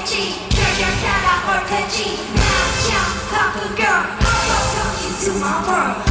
RPG Treasure cat out RPG Now jump, pop a girl I'll welcome you to my world